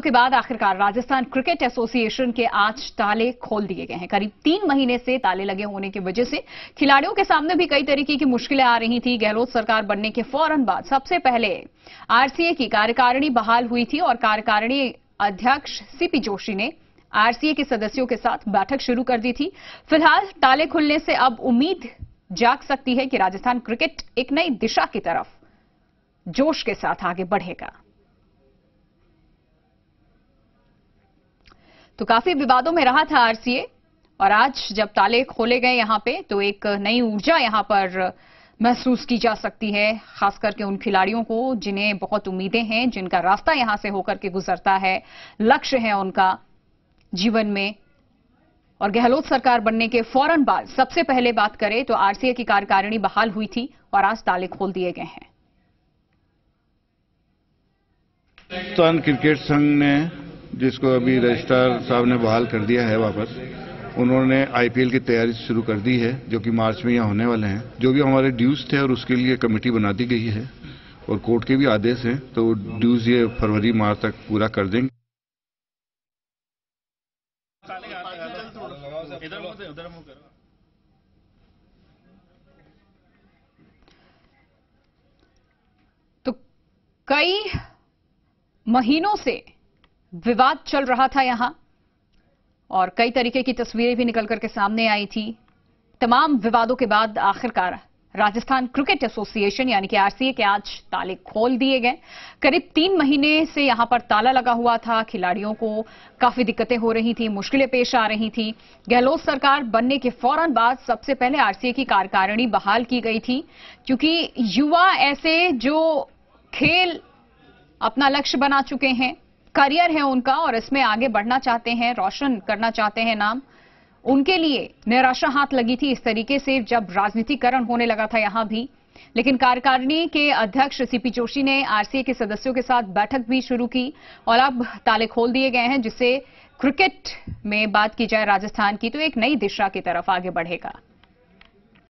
के बाद आखिरकार राजस्थान क्रिकेट एसोसिएशन के आज ताले खोल दिए गए हैं। करीब तीन महीने से ताले लगे होने की वजह से खिलाड़ियों के सामने भी कई तरीके की मुश्किलें आ रही थी। गहलोत सरकार बनने के फ़ौरन बाद सबसे पहले आरसीए की कार्यकारिणी बहाल हुई थी और कार्यकारिणी अध्यक्ष सीपी जोशी ने आरसीए के सदस्यों के साथ बैठक शुरू कर दी थी। फ़िलहाल ताले खुलने से अब उम्मीद जाग सकती है कि राजस्थान क्रिकेट एक नई दिशा की तरफ़ जोश के साथ आगे बढ़ेगा। तो काफ़ी विवादों में रहा था आरसीए, और आज जब ताले खोले गए यहाँ पे तो एक नई ऊर्जा यहाँ पर महसूस की जा सकती है खास करके उन खिलाड़ियों को जिन्हें बहुत उम्मीदें हैं, जिनका रास्ता यहाँ से होकर के गुजरता है, लक्ष्य है उनका जीवन में। और गहलोत सरकार बनने के फ़ौरन बाद सबसे पहले बात करें तो आरसीए की कार्यकारिणी बहाल हुई थी, और आज ताले खोल दिए गए हैं। हिंदुस्तान क्रिकेट संघ ने जिसको अभी रजिस्ट्रार साहब ने बहाल कर दिया है वापस, उन्होंने आईपीएल की तैयारी शुरू कर दी है, जो कि मार्च में यहाँ होने वाले हैं। जो भी हमारे ड्यूज थे और उसके लिए कमेटी बना दी गई है, और कोर्ट के भी आदेश हैं तो ड्यूज ये फरवरी, मार्च तक पूरा कर देंगे। तो कई महीनों से विवाद चल रहा था यहाँ। और कई तरीके की तस्वीरें भी निकल करके सामने आई थी। तमाम विवादों के बाद आखिरकार राजस्थान क्रिकेट एसोसिएशन यानी कि आरसीए के आज ताले खोल दिए गए। करीब तीन महीने से यहाँ पर ताला लगा हुआ था। खिलाड़ियों को काफ़ी दिक्कतें हो रही थी, मुश्किलें पेश आ रही थी। गहलोत सरकार बनने के फ़ौरन बाद सबसे पहले आरसीए की कार्यकारिणी बहाल की गई थी। क्योंकि युवा ऐसे जो खेल अपना लक्ष्य बना चुके हैं करियर है उनका और इसमें आगे बढ़ना चाहते हैं, रोशन करना चाहते हैं नाम। उनके लिए निराशा हाथ लगी थी इस तरीके से जब राजनीतिकरण होने लगा था यहाँ भी। लेकिन कार्यकारिणी के अध्यक्ष सीपी जोशी ने आरसीए के सदस्यों के साथ बैठक भी शुरू की और अब ताले खोल दिए गए हैं, जिससे क्रिकेट में बात की जाए राजस्थान की तो एक नई दिशा की तरफ़ आगे बढ़ेगा।